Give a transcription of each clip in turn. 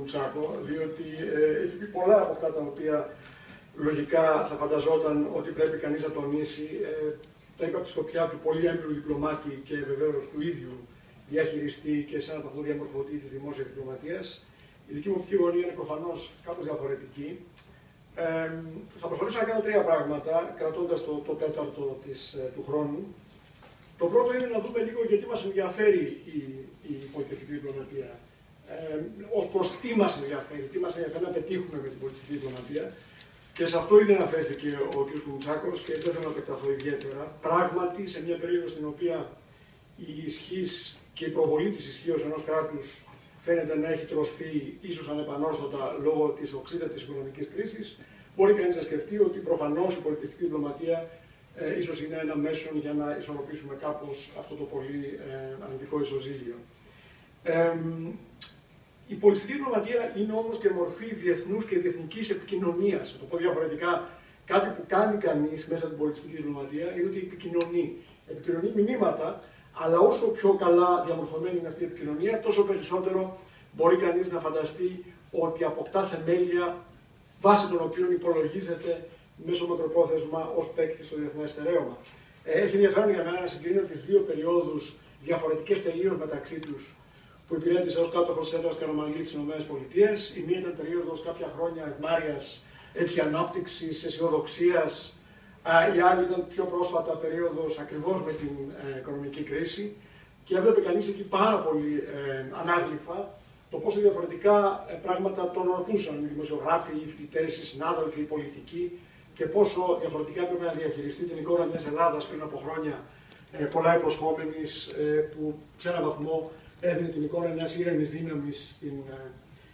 Κουμουτσάκο, διότι ε, έχει πει πολλά από αυτά τα οποία λογικά θα φανταζόταν ότι πρέπει κανείς να τονίσει. Ε, τα είπα από τη σκοπιά του πολύ έμπειρου διπλωμάτη και βεβαίως του ίδιου διαχειριστή και σε ένα βαθμό διαμορφωτή της δημόσιας διπλωματίας. Η δική μου οπτική γωνία είναι προφανώς κάπως διαφορετική. Ε, θα προσπαθήσω να κάνω τρία πράγματα, κρατώντας το, το τέταρτο της, ε, του χρόνου. Το πρώτο είναι να δούμε λίγο γιατί μας ενδιαφέρει η, η πολιτιστική διπλωματία. Ε, Ω προς τι μας ενδιαφέρει, τι μας ενδιαφέρει να πετύχουμε με την πολιτιστική διπλωματία. Και σε αυτό ήδη αναφέρθηκε ο κ. Κουμουτσάκο και δεν θέλω να επεκταθώ ιδιαίτερα. Πράγματι, σε μια περίοδο στην οποία η ισχύς και η προβολή της ισχύως ενός κράτους φαίνεται να έχει τρωθεί ίσως ανεπανόρθωτα λόγω της οξύτατης οικονομικής κρίσης, μπορεί κανείς να σκεφτεί ότι προφανώς η πολιτιστική διπλωματία ε, ίσως είναι ένα μέσο για να ισορροπήσουμε κάπως αυτό το πολύ ε, αρνητικό ισοζύγιο. Ε, η πολιτιστική διπλωματία είναι όμως και μορφή διεθνούς και διεθνικής επικοινωνίας. Να το πω διαφορετικά, κάτι που κάνει κανείς μέσα από την πολιτιστική διπλωματία είναι ότι επικοινωνεί. Επικοινωνεί μηνύματα, αλλά όσο πιο καλά διαμορφωμένη είναι αυτή η επικοινωνία, τόσο περισσότερο μπορεί κανείς να φανταστεί ότι αποκτά θεμέλια βάσει των οποίων υπολογίζεται μέσω μακροπρόθεσμα ως παίκτη στο διεθνές στερέωμα. Ε, έχει ενδιαφέρον για μένα να συγκρίνω τις δύο περιόδους διαφορετικές τελείω μεταξύ τους που υπηρέτησε ως κάτοχος έδρα Καραμαλή στι ΗΠΑ. Η μία ήταν περίοδος κάποια χρόνια ευμάρεια ανάπτυξης, αισιοδοξίας. Η άλλη ήταν πιο πρόσφατα περίοδος ακριβώς με την ε, οικονομική κρίση. Και έβλεπε κανείς εκεί πάρα πολύ ε, ανάγλυφα το πόσο διαφορετικά ε, πράγματα τον ρωτούσαν οι δημοσιογράφοι, οι φοιτητές, οι συνάδελφοι, οι πολιτικοί και πόσο διαφορετικά έπρεπε να διαχειριστεί την εικόνα μιας Ελλάδας πριν από χρόνια ε, πολλά υποσχόμενης, ε, που σε έναν βαθμό έδινε την εικόνα μιας ήρεμης δύναμης στην, ε,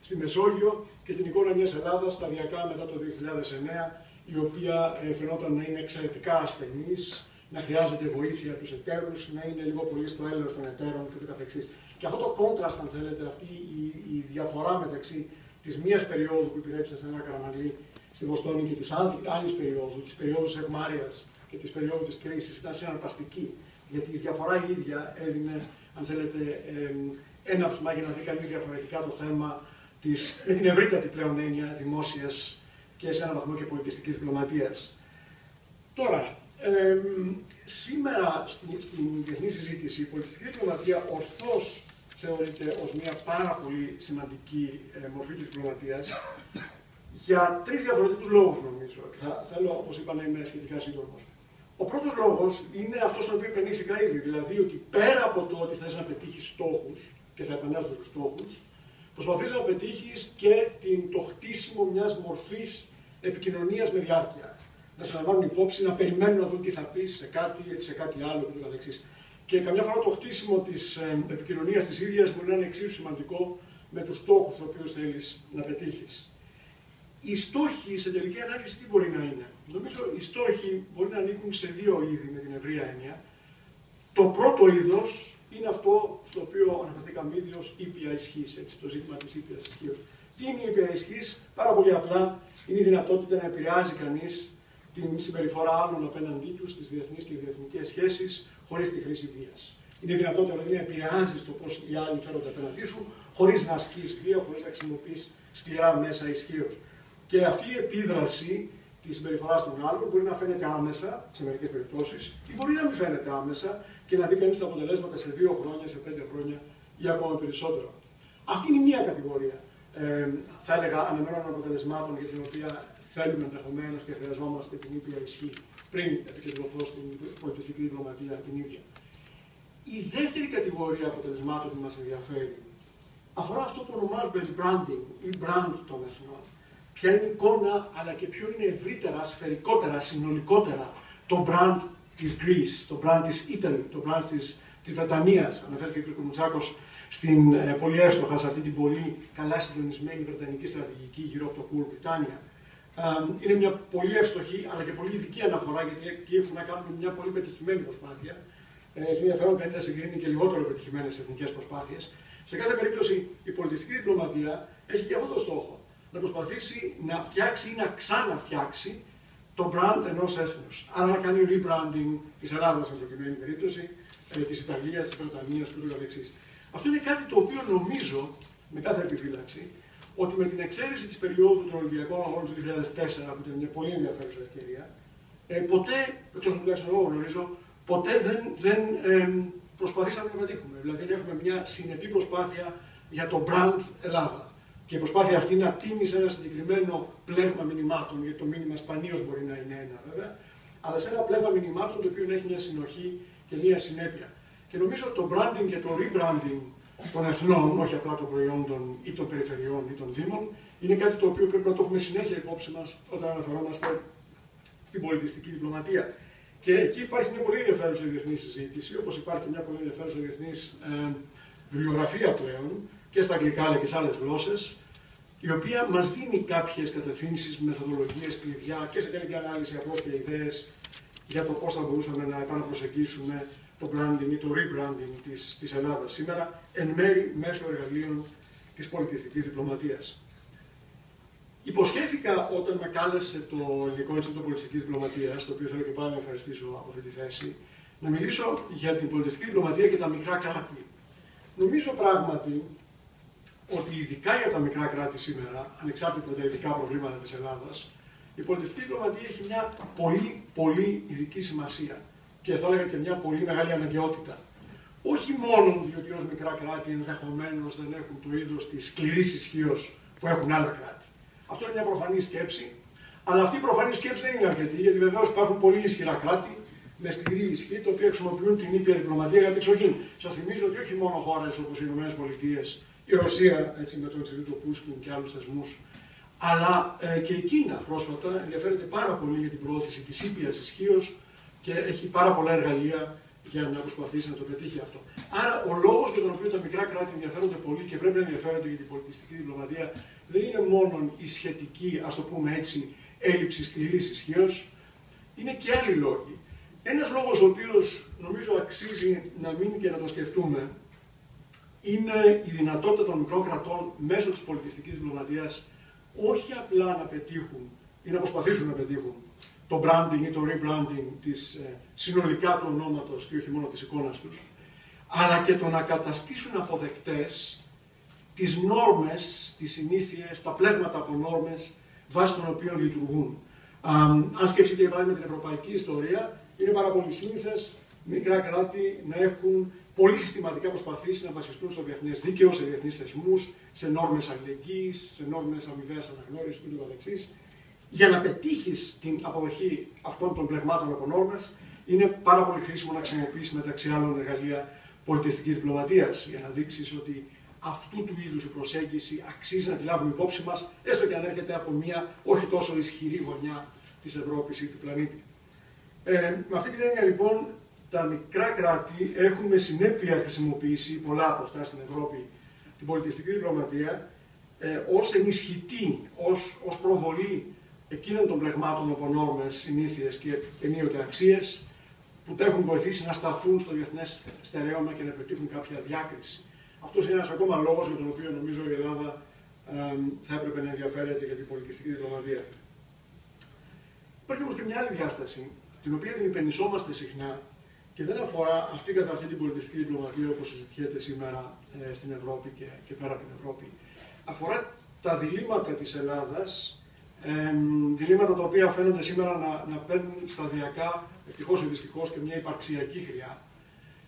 στη Μεσόγειο και την εικόνα μιας Ελλάδας σταδιακά μετά το 2009, η οποία ε, φαινόταν να είναι εξαιρετικά ασθενής, να χρειάζεται βοήθεια τους εταίρους, να είναι λίγο πολύ στο έλεος των εταίρων κ.ο.κ. Και αυτό το κόντραστ, αν θέλετε, αυτή η, η διαφορά μεταξύ της μίας περίοδου που υπηρέτησε στην ένα Καραμαλή στη Βοστόνη και της άλλης περίοδου, της περίοδου της ευμάρεια και της περίοδου της κρίσης, ήταν συναρπαστική. Γιατί η διαφορά η ίδια έδινε αν θέλετε, ε, έναυσμα για να δει κανείς διαφορετικά το θέμα της, με την ευρύτατη πλέον έννοια δημόσιας και σε έναν βαθμό και πολιτιστικής διπλωματίας. Τώρα, ε, σήμερα στην, στην διεθνή συζήτηση η πολιτιστική διπλωματία ορθώς θεωρείται ως μια πάρα πολύ σημαντική ε, μορφή της διπλωματίας για τρεις διαφορετικούς λόγους νομίζω. Θα, θέλω, όπως είπα, να είμαι σχετικά σύντομος. Ο πρώτος λόγος είναι αυτός στον οποίο υπενήχθηκα ήδη, δηλαδή ότι πέρα από το ότι θες να πετύχεις στόχους, και θα επανέλθω στους στόχους, προσπαθείς να πετύχεις και την, το χτίσιμο μιας μορφής επικοινωνίας με διάρκεια. Να σε λαμβάνουν υπόψη, να περιμένουν να δουν τι θα πεις σε κάτι, έτσι σε κάτι άλλο και το Και καμιά φορά το χτίσιμο της ε, επικοινωνίας της ίδιας μπορεί να είναι εξίσου σημαντικό με τους στόχους του οποίους θέλεις να πετύχεις. Οι στόχοι σε τελική ανάλυση τι μπορεί να είναι; Νομίζω οι στόχοι μπορεί να ανήκουν σε δύο είδη με την ευρία έννοια. Το πρώτο είδος είναι αυτό στο οποίο αναφερθήκαμε ήδη ως ήπια ισχύ, το ζήτημα της ήπια ισχύω. Τι είναι η ήπια ισχύ, πάρα πολύ απλά είναι η δυνατότητα να επηρεάζει κανείς την συμπεριφορά άλλων απέναντί του στις διεθνείς και διεθνικές σχέσεις χωρίς τη χρήση βίας. Είναι η δυνατότητα δηλαδή να επηρεάζεις το πώς οι άλλοι φέρονται απέναντί σου, χωρίς να ασκείς βία, χωρίς να χρησιμοποιείς σκληρά μέσα ισχύως. Και αυτή η επίδραση τη συμπεριφορά των άλλων μπορεί να φαίνεται άμεσα σε μερικές περιπτώσεις ή μπορεί να μην φαίνεται άμεσα και να δει κανείς τα αποτελέσματα σε δύο χρόνια, σε πέντε χρόνια ή ακόμα περισσότερο. Αυτή είναι μία κατηγορία, ε, θα έλεγα, αναμένων αποτελεσμάτων για την οποία θέλουμε ενδεχομένως και χρειαζόμαστε την ήπια ισχύ πριν επικεντρωθώ στην πολιτιστική διπλωματία την ίδια. Η δεύτερη κατηγορία αποτελεσμάτων που μας ενδιαφέρει αφορά αυτό που ονομάζουμε branding ή brand των εθνών ποια είναι η εικόνα, αλλά και ποιο είναι ευρύτερα, σφαιρικότερα, συνολικότερα το brand της Greece, το brand της Italy, το brand της, της Βρετανίας. Αναφέρθηκε ο κ. Κουμουτσάκος στην, ε, πολύ εύστοχα σε αυτή την πολύ καλά συντονισμένη βρετανική στρατηγική γύρω από το Cool Britannia. είναι μια πολύ εύστοχη αλλά και πολύ ειδική αναφορά γιατί εκεί έχουν να κάνουν μια πολύ πετυχημένη προσπάθεια. Ε, έχει ενδιαφέρον κανεί να συγκρίνει και λιγότερο πετυχημένες εθνικές προσπάθειες. Σε κάθε περίπτωση η πολιτιστική διπλωματία έχει και αυτό το στόχο να προσπαθήσει να φτιάξει ή να ξαναφτιάξει το brand ενός έθνους. Άρα να κάνει rebranding της Ελλάδας σε προκειμένη περίπτωση, ε, της Ιταλίας, της Βρετανίας κ.ο.κ. Αυτό είναι κάτι το οποίο νομίζω, με κάθε επιφύλαξη, ότι με την εξαίρεση της περίοδου των Ολυμπιακών Αγώνων του 2004, που ήταν μια πολύ ενδιαφέρουσα ευκαιρία, ε, ποτέ, εκτός τουλάχιστον εγώ γνωρίζω, ποτέ δεν, δεν ε, προσπαθήσαμε να πετύχουμε. Δηλαδή, έχουμε μια συνεπή προσπάθεια για το brand Ελλάδα. Και η προσπάθεια αυτή να τίνει σε ένα συγκεκριμένο πλέγμα μηνυμάτων, γιατί το μήνυμα σπανίως μπορεί να είναι ένα βέβαια, αλλά σε ένα πλέγμα μηνυμάτων το οποίο έχει μια συνοχή και μια συνέπεια. Και νομίζω ότι το branding και το rebranding των εθνών, όχι απλά των προϊόντων ή των περιφερειών ή των δήμων, είναι κάτι το οποίο πρέπει να το έχουμε συνέχεια υπόψη μας όταν αναφερόμαστε στην πολιτιστική διπλωματία. Και εκεί υπάρχει μια πολύ ενδιαφέρουσα διεθνή συζήτηση, όπως υπάρχει μια πολύ ενδιαφέρουσα διεθνής ε, βιβλιογραφία πλέον, και στα αγγλικά αλλά και σε άλλες γλώσσες, η οποία μας δίνει κάποιες κατευθύνσεις, μεθοδολογίες, κλειδιά και σε τελική ανάλυση απλώ και ιδέες για το πώς θα μπορούσαμε να επαναπροσεγγίσουμε το branding ή το rebranding της, της Ελλάδας σήμερα, εν μέρη μέσω εργαλείων της πολιτιστικής διπλωματίας. Υποσχέθηκα όταν με κάλεσε το Ελληνικό Ινστιτούτο Πολιτιστικής Διπλωματίας, το οποίο θέλω και πάλι να ευχαριστήσω από αυτή τη θέση, να μιλήσω για την πολιτιστική διπλωματία και τα μικρά κράτη. Νομίζω πράγματι ότι ειδικά για τα μικρά κράτη σήμερα, ανεξάρτητα από τα ειδικά προβλήματα της Ελλάδας, η πολιτιστική διπλωματία έχει μια πολύ, πολύ ειδική σημασία και θα έλεγα και μια πολύ μεγάλη αναγκαιότητα. Όχι μόνο διότι ως μικρά κράτη ενδεχομένως δεν έχουν το είδος της σκληρής ισχύως που έχουν άλλα κράτη. Αυτό είναι μια προφανή σκέψη, αλλά αυτή η προφανή σκέψη δεν είναι αρκετή, γιατί βεβαίως υπάρχουν πολύ ισχυρά κράτη με σκληρή ισχύ, τα οποία χρησιμοποιούν την ήπια διπλωματία για την εξοχή. Σας θυμίζω ότι όχι μόνο χώρες όπως οι ΗΠΑ, η Ρωσία έτσι, με τον Ινστιτούτο Πούσκιν και άλλους θεσμούς, αλλά ε, και η Κίνα πρόσφατα ενδιαφέρεται πάρα πολύ για την προώθηση της ήπιας ισχύως και έχει πάρα πολλά εργαλεία για να προσπαθήσει να το πετύχει αυτό. Άρα, ο λόγος για τον οποίο τα μικρά κράτη ενδιαφέρονται πολύ και πρέπει να ενδιαφέρονται για την πολιτιστική διπλωματία δεν είναι μόνο η σχετική, ας το πούμε έτσι, έλλειψη σκληρής ισχύως, είναι και άλλοι λόγοι. Ένας λόγος ο οποίος νομίζω αξίζει να μείνει και να το σκεφτούμε είναι η δυνατότητα των μικρών κρατών μέσω της πολιτιστικής διπλωματίας όχι απλά να πετύχουν ή να προσπαθήσουν να πετύχουν το branding ή το rebranding της, ε, συνολικά του ονόματος και όχι μόνο της εικόνας τους, αλλά και το να καταστήσουν αποδεκτές τις νόρμες, τις συνήθειες, τα πλέγματα από νόρμες βάσει των οποίων λειτουργούν. αν σκεφτείτε για παράδειγμα την ευρωπαϊκή ιστορία, είναι πάρα πολύ σύνηθες μικρά κράτη να έχουν πολύ συστηματικά προσπαθήσει να βασιστούν στο διεθνές δίκαιο, σε διεθνείς θεσμούς, σε νόρμες αλληλεγγύης, σε νόρμες αμοιβαίας αναγνώρισης κ.ο.κ για να πετύχεις την αποδοχή αυτών των πλεγμάτων από νόρμες, είναι πάρα πολύ χρήσιμο να χρησιμοποιήσει μεταξύ άλλων εργαλεία πολιτιστικής διπλωματίας για να δείξεις ότι αυτού του είδους η προσέγγιση αξίζει να τη λάβουμε υπόψη μας, έστω και αν έρχεται από μια όχι τόσο ισχυρή γωνιά της Ευρώπης ή του πλανήτη. Ε, με αυτή την έννοια λοιπόν, τα μικρά κράτη έχουν με συνέπεια χρησιμοποιήσει πολλά από αυτά στην Ευρώπη την πολιτιστική διπλωματία ε, ως ενισχυτή, ως, ως προβολή εκείνων των πλεγμάτων από νόρμες, συνήθειες και ενίοτε αξίες που τα έχουν βοηθήσει να σταθούν στο διεθνές στερέωμα και να πετύχουν κάποια διάκριση. Αυτός είναι ένας ακόμα λόγος για τον οποίο νομίζω η Ελλάδα ε, θα έπρεπε να ενδιαφέρεται για την πολιτιστική διπλωματία. Υπάρχει όμως και μια άλλη διάσταση, την οποία την υπενισόμαστε συχνά και δεν αφορά αυτή καθ' αυτή την πολιτιστική διπλωματία όπως συζητιέται σήμερα ε, στην Ευρώπη και, και πέρα από την Ευρώπη. Αφορά τα διλήμματα της Ελλάδας ε, διλήμματα τα οποία φαίνονται σήμερα να, να παίρνουν σταδιακά, ευτυχώς ή δυστυχώς, και μια υπαρξιακή χρειά.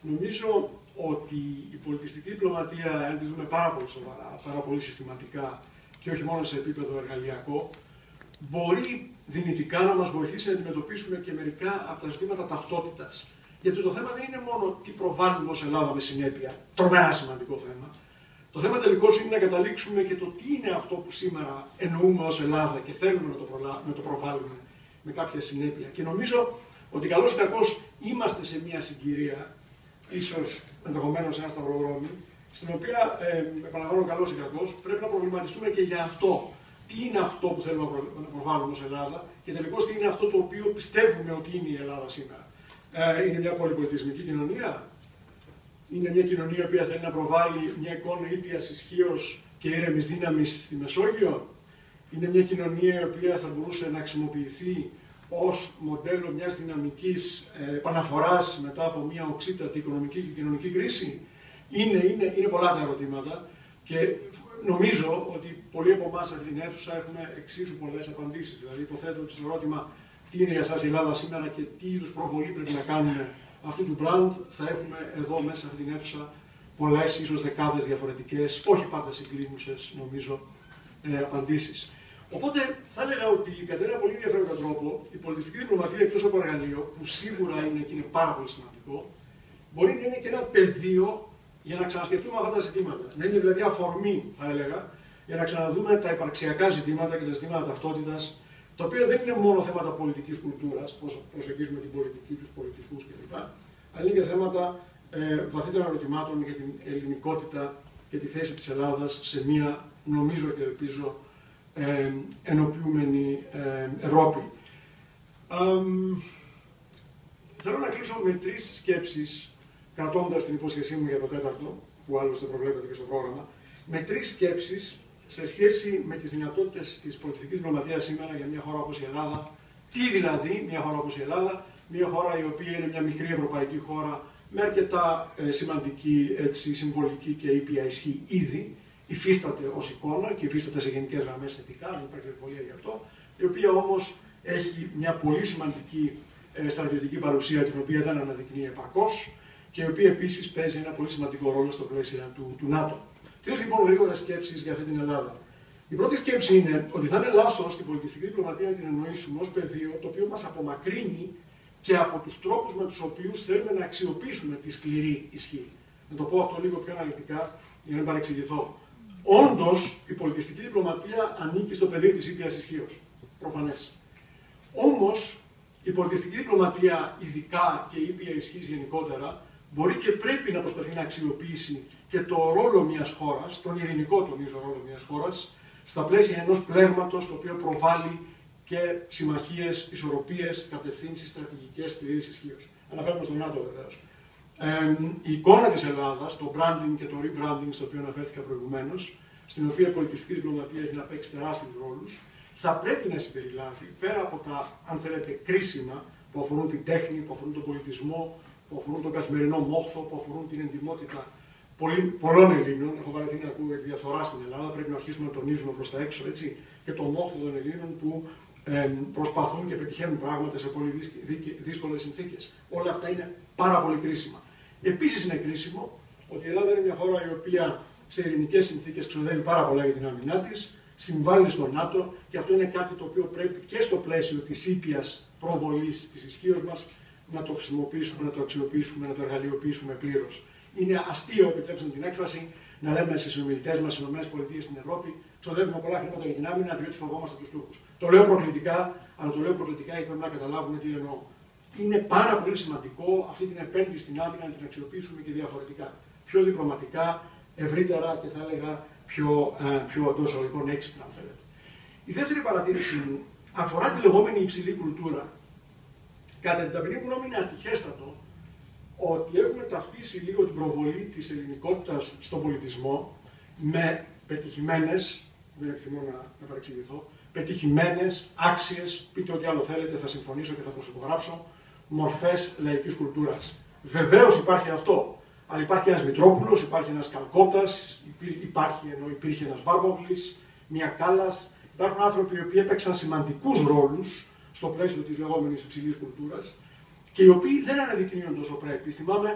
Νομίζω ότι η πολιτιστική διπλωματία, αν τη δούμε πάρα πολύ σοβαρά, πάρα πολύ συστηματικά και όχι μόνο σε επίπεδο εργαλειακό, μπορεί δυνητικά να μας βοηθήσει να αντιμετωπίσουμε και μερικά από τα ζητήματα ταυτότητας. Γιατί το θέμα δεν είναι μόνο τι προβάλλουμε ως Ελλάδα με συνέπεια, τρομερά σημαντικό θέμα, το θέμα τελικώς είναι να καταλήξουμε και το τι είναι αυτό που σήμερα εννοούμε ως Ελλάδα και θέλουμε να το, προλα... να το προβάλλουμε με κάποια συνέπεια. Και νομίζω ότι καλώς ή κακώς είμαστε σε μια συγκυρία, ίσως ενδεχομένως σε ένα σταυροδρόμι, στην οποία, ε, επαναλαμβάνω καλώς ή κακώς, πρέπει να προβληματιστούμε και για αυτό. Τι είναι αυτό που θέλουμε να προβάλλουμε ως Ελλάδα και τελικώς τι είναι αυτό το οποίο πιστεύουμε ότι είναι η Ελλάδα σήμερα. Ε, είναι μια πολυπολιτισμική κοινωνία, είναι μια κοινωνία η οποία θέλει να προβάλλει μια εικόνα ήπιας ισχύως και ήρεμης δύναμης στη Μεσόγειο. Είναι μια κοινωνία η οποία θα μπορούσε να χρησιμοποιηθεί ως μοντέλο μιας δυναμικής ε, επαναφοράς μετά από μια οξύτατη οικονομική και κοινωνική κρίση. Είναι, είναι, είναι πολλά τα ερωτήματα και νομίζω ότι πολλοί από εμάς σε την αίθουσα έχουμε εξίσου πολλές απαντήσεις. Δηλαδή, υποθέτω ότι στο ερώτημα τι είναι για εσά η Ελλάδα σήμερα και τι είδους προβολή πρέπει να κάνουμε αυτού του brand, θα έχουμε εδώ μέσα σε την αίθουσα πολλές, ίσως δεκάδες διαφορετικές, όχι πάντα συγκλίνουσες, νομίζω, ε, απαντήσεις. Οπότε θα έλεγα ότι κατά ένα πολύ ενδιαφέροντα τρόπο η πολιτιστική διπλωματία εκτός από εργαλείο, που σίγουρα είναι και είναι πάρα πολύ σημαντικό, μπορεί να είναι και ένα πεδίο για να ξανασκεφτούμε αυτά τα ζητήματα. Να είναι δηλαδή αφορμή, θα έλεγα, για να ξαναδούμε τα υπαρξιακά ζητήματα και τα ζητήματα ταυτότητας, τα οποία δεν είναι μόνο θέματα πολιτικής κουλτούρας, πώς προσεγγίζουμε την πολιτική, τους πολιτικούς κλπ. Αλλά είναι και θέματα ε, βαθύτερων ερωτημάτων για την ελληνικότητα και τη θέση της Ελλάδας σε μία, νομίζω και ελπίζω, ε, ενοποιούμενη ε, Ευρώπη. θέλω να κλείσω με τρεις σκέψεις, κρατώντας την υπόσχεσή μου για το τέταρτο, που άλλωστε προβλέπεται και στο πρόγραμμα, με τρεις σκέψεις σε σχέση με τις δυνατότητες της πολιτιστικής διπλωματίας σήμερα για μια χώρα όπως η Ελλάδα. Τι δηλαδή μια χώρα όπως η Ελλάδα, μια χώρα η οποία είναι μια μικρή ευρωπαϊκή χώρα με αρκετά ε, σημαντική έτσι, συμβολική και ήπια ισχύ ήδη, υφίσταται ως εικόνα και υφίσταται σε γενικές γραμμές θετικά, δεν υπάρχει ευκολία γι' αυτό, η οποία όμως έχει μια πολύ σημαντική ε, στρατιωτική παρουσία την οποία δεν αναδεικνύει επαρκώ και η οποία επίσης παίζει ένα πολύ σημαντικό ρόλο στο πλαίσιο του, του ΝΑΤΟ. Τρει λοιπόν γρήγορε σκέψεις για αυτή την Ελλάδα. Η πρώτη σκέψη είναι ότι θα είναι λάθος την πολιτιστική διπλωματία να την εννοήσουμε ως πεδίο το οποίο μας απομακρύνει και από τους τρόπους με τους οποίους θέλουμε να αξιοποιήσουμε τη σκληρή ισχύ. Να το πω αυτό λίγο πιο αναλυτικά για να μην παρεξηγηθώ. Όντως, η πολιτιστική διπλωματία ανήκει στο πεδίο της ήπιας ισχύως. Προφανές. Όμως, η πολιτιστική διπλωματία, ειδικά και η ήπια ισχύς γενικότερα, μπορεί και πρέπει να προσπαθεί να αξιοποιήσει και το ρόλο μιας χώρας, τον ειρηνικό τονίζω ρόλο μιας χώρας, στα πλαίσια ενός πλέγματος το οποίο προβάλλει και συμμαχίες, ισορροπίες, κατευθύνσεις, στρατηγικές στηρίσει ισχύως. Αναφέρομαι στον ΝΑΤΟ βεβαίως. Ε, η εικόνα της Ελλάδας, το branding και το rebranding στο οποίο αναφέρθηκα προηγουμένως, στην οποία η πολιτιστική διπλωματία έχει να παίξει τεράστιους ρόλους, θα πρέπει να συμπεριλάβει πέρα από τα, αν θέλετε, κρίσιμα που αφορούν την τέχνη, που αφορούν τον πολιτισμό, που αφορούν τον καθημερινό μόχθο, που αφορούν την εντυμότητα πολλών Ελλήνων. Έχω βαρεθεί να ακούω τη διαφθορά στην Ελλάδα. Πρέπει να αρχίσουμε να τονίζουμε προς τα έξω έτσι, και το μόχθο των Ελλήνων που ε, προσπαθούν και πετυχαίνουν πράγματα σε πολύ δύσκολες συνθήκες. Όλα αυτά είναι πάρα πολύ κρίσιμα. Επίσης είναι κρίσιμο ότι η Ελλάδα είναι μια χώρα η οποία σε ειρηνικές συνθήκες ξοδεύει πάρα πολλά για την άμυνά της, συμβάλλει στο ΝΑΤΟ και αυτό είναι κάτι το οποίο πρέπει και στο πλαίσιο της ήπιας προβολής της ισχύως μας να το χρησιμοποιήσουμε, να το αξιοποιήσουμε, να το εργαλειοποιήσουμε πλήρως. Είναι αστείο, επιτρέψτε την έκφραση, να λέμε στις συνομιλητές μας στις ΗΠΑ στην Ευρώπη, ξοδεύουμε πολλά χρήματα για την άμυνα διότι φοβόμαστε τους Τούρκους. Το λέω προκλητικά, αλλά το λέω προκλητικά γιατί πρέπει να καταλάβουμε τι εννοώ είναι πάρα πολύ σημαντικό αυτή την επένδυση στην άμυνα να την αξιοποιήσουμε και διαφορετικά. Πιο διπλωματικά, ευρύτερα και θα έλεγα πιο, ε, πιο εντός εισαγωγικών έξυπνα, αν θέλετε. Η δεύτερη παρατήρησή μου αφορά τη λεγόμενη υψηλή κουλτούρα. Κατά την ταπεινή γνώμη είναι ατυχέστατο ότι έχουμε ταυτίσει λίγο την προβολή της ελληνικότητας στον πολιτισμό με πετυχημένες, δεν επιθυμώ να, να παρεξηγηθώ, πετυχημένες, άξιες, πείτε ό,τι άλλο θέλετε, θα συμφωνήσω και θα προσυπογράψω, μορφές λαϊκής κουλτούρας. Βεβαίως υπάρχει αυτό. Αλλά υπάρχει ένας Μητρόπουλος, υπάρχει ένας Καλκότα, υπάρχει ενώ υπήρχε ένας Βάρβογλης, μια Κάλλας. Υπάρχουν άνθρωποι οι οποίοι έπαιξαν σημαντικούς ρόλους στο πλαίσιο της λεγόμενης υψηλής κουλτούρας και οι οποίοι δεν αναδεικνύονται όσο πρέπει. Θυμάμαι,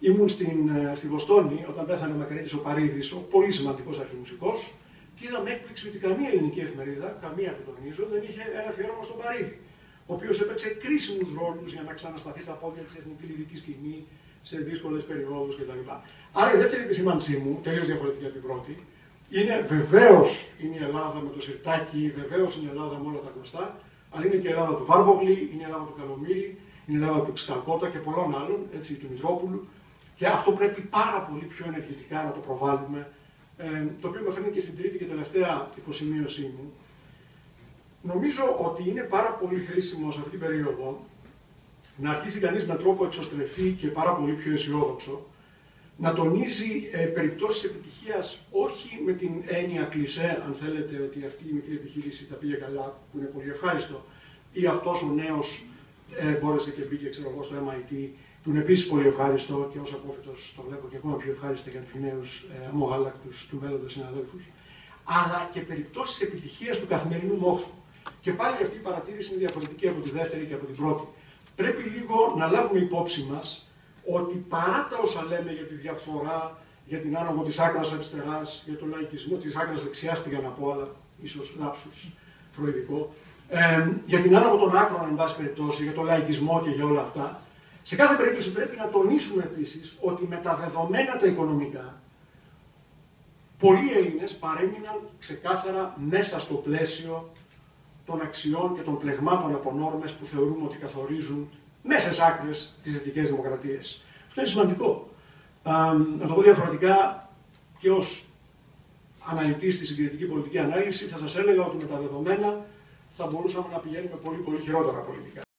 ήμουν στην, ε, στη Βοστόνη όταν πέθανε ο Μακαρίτης ο Παρίδης, ο πολύ σημαντικός αρχιμουσικός, και είδαμε έκπληξη ότι καμία ελληνική εφημερίδα, καμία που τονίζω, δεν είχε ένα αφιέρωμα στον Παρίδη ο οποίος έπαιξε κρίσιμους ρόλους για να ξανασταθεί στα πόδια της εθνικής λυρικής σκηνής σε δύσκολες περιόδους κτλ. Άρα η δεύτερη επισήμανσή μου, τελείως διαφορετική από την πρώτη, είναι βεβαίως είναι η Ελλάδα με το σιρτάκι, βεβαίως είναι η Ελλάδα με όλα τα γνωστά, αλλά είναι και η Ελλάδα του Βάρβογλη, είναι η Ελλάδα του Καλομήρη, είναι η Ελλάδα του Ξκαλκότα και πολλών άλλων, έτσι, του Μητρόπουλου. Και αυτό πρέπει πάρα πολύ πιο ενεργητικά να το προβάλλουμε. Ε, το οποίο με φέρνει και στην τρίτη και τελευταία υποσημείωσή μου, Νομίζω ότι είναι πάρα πολύ χρήσιμο σε αυτή την περίοδο να αρχίσει κανείς με τρόπο εξωστρεφή και πάρα πολύ πιο αισιόδοξο να τονίζει ε, περιπτώσεις επιτυχίας όχι με την έννοια κλισέ, αν θέλετε, ότι αυτή η μικρή επιχείρηση τα πήγε καλά, που είναι πολύ ευχάριστο, ή αυτός ο νέος ε, μπόρεσε και μπήκε ξέρω εγώ, στο MIT, που είναι επίσης πολύ ευχάριστο και ως απόφυτος το βλέπω και ακόμα πιο ευχάριστο για τους νέους ε, αμογάλακτους του μέλλοντος συναδέλφους. αλλά και περιπτώσεις επιτυχίας του καθημερινού μόχθου. Και πάλι αυτή η παρατήρηση είναι διαφορετική από τη δεύτερη και από την πρώτη. Πρέπει λίγο να λάβουμε υπόψη μας ότι παρά τα όσα λέμε για τη διαφορά, για την άνομο της άκρας αριστεράς, για τον λαϊκισμό της άκρας δεξιάς, πήγα να πω, αλλά ίσως λάψου φροηδικό, ε, για την άνομο των άκρων, εν πάση περιπτώσει, για τον λαϊκισμό και για όλα αυτά. Σε κάθε περίπτωση πρέπει να τονίσουμε επίσης ότι με τα δεδομένα τα οικονομικά, πολλοί Έλληνες παρέμειναν ξεκάθαρα μέσα στο πλαίσιο των αξιών και των πλεγμάτων από νόρμες που θεωρούμε ότι καθορίζουν μέσα άκρες τις δυτικές δημοκρατίες. Αυτό είναι σημαντικό. να το πω διαφορετικά και ως αναλυτής στη συγκριτική πολιτική ανάλυση θα σας έλεγα ότι με τα δεδομένα θα μπορούσαμε να πηγαίνουμε πολύ πολύ χειρότερα πολιτικά.